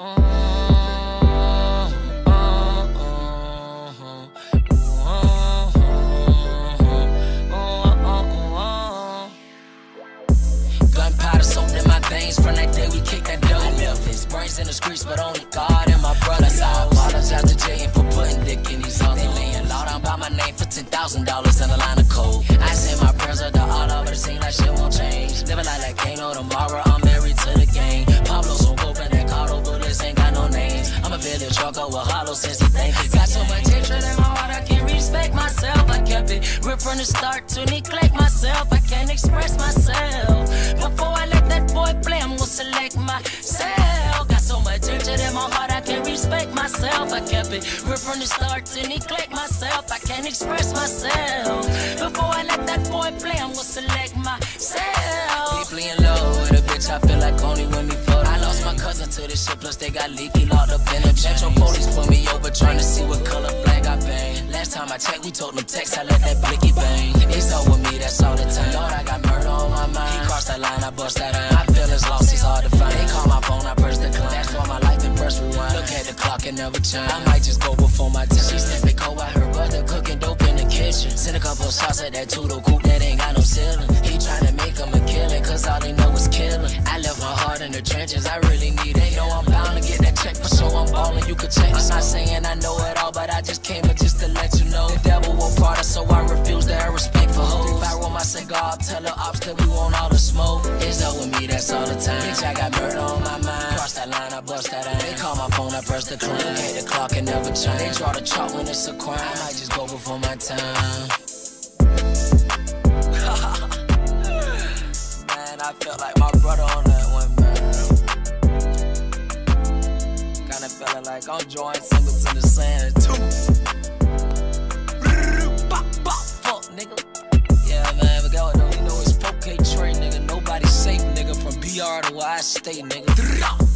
From that day we kicked that Memphis, brains in the streets But only God and my brothers. I for putting dick in these my name for $10,000 a line of I send my prayers to it like shit won't change. Living like know tomorrow. Village trucker with hollow since he think he got so much hatred in my heart. I can't respect myself. I kept it real from the start to neglect myself. I can't express myself. Before I let that boy play, I'm gonna select myself. Got so much hatred in my heart. I can't respect myself. I kept it real from the start to neglect myself. I can't express myself. Before I let that boy play, I'm gonna select myself. To this shit, plus they got leaky locked up in the Metro police put me over, trying to see what color flag I bang. Last time I checked, we told them text, I let that blicky bang. It's all with me, that's all the time. Lord, I got murder on my mind. He crossed that line, I bust that iron. My feelings lost, he's hard to find. They call my phone, I press decline. That's why my life and press rewind. Look at the clock and never chime. I might just go before my time. She stepping cold, I heard brother cooking dope in the kitchen. Send a couple shots at that two-door coupe that ain't got no ceiling. He tryna make him a killing, cause all they know is killing. I left my heart in the trenches, I really need it. I'll tell the ops that we want all the smoke. It's up with me, that's all the time. Bitch, I got murder on my mind. Cross that line, I bust that iron. They call my phone, I press the climb. Look at the clock and never change. They draw the chalk when it's a crime. I might just go before my time. man, I felt like my brother on that one, man. Kinda feeling like I'm drawing singles in the sand too. I stay, nigga.